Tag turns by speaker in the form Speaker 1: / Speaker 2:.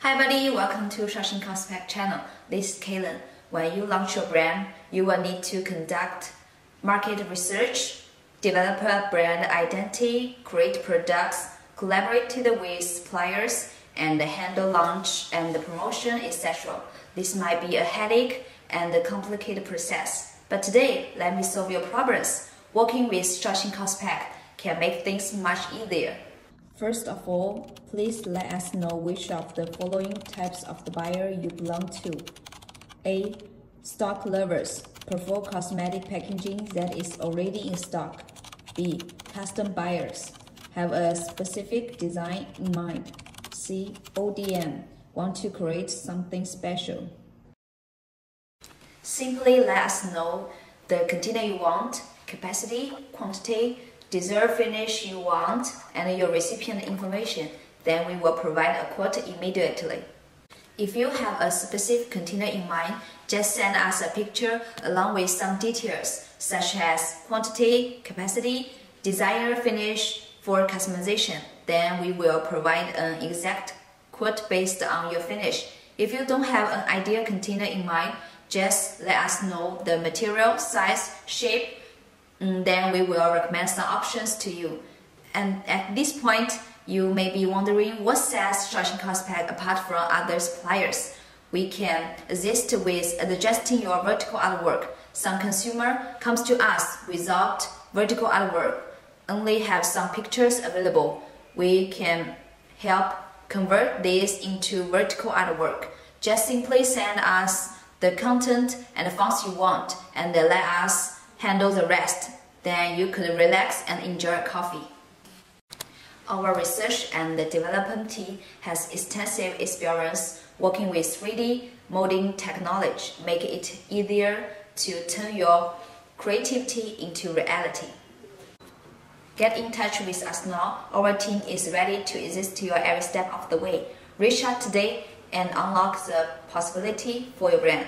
Speaker 1: Hi buddy, welcome to Shaoxing CosPack channel. This is Kaylin. When you launch your brand, you will need to conduct market research, develop a brand identity, create products, collaborate with suppliers, and handle launch and promotion, etc. This might be a headache and a complicated process. But today, let me solve your problems. Working with Shaoxing CosPack can make things much easier. First of all, please let us know which of the following types of the buyer you belong to. A. Stock lovers prefer cosmetic packaging that is already in stock. B. Custom buyers have a specific design in mind. C. ODM want to create something special. Simply let us know the container you want, capacity, quantity, desired finish you want, and your recipient information. Then we will provide a quote immediately. If you have a specific container in mind, just send us a picture along with some details such as quantity, capacity, desired finish for customization. Then we will provide an exact quote based on your finish. If you don't have an ideal container in mind, just let us know the material, size, shape, Mm, then we will recommend some options to you. And at this point, you may be wondering what sets Shaoxing CosPack apart from other suppliers. We can assist with adjusting your vertical artwork. Some consumer comes to us without vertical artwork, only have some pictures available. We can help convert this into vertical artwork. Just simply send us the content and the fonts you want and let us handle the rest. Then you could relax and enjoy coffee. Our research and development team has extensive experience working with 3D molding technology, make it easier to turn your creativity into reality. Get in touch with us now. Our team is ready to assist you every step of the way. Reach out today and unlock the possibility for your brand.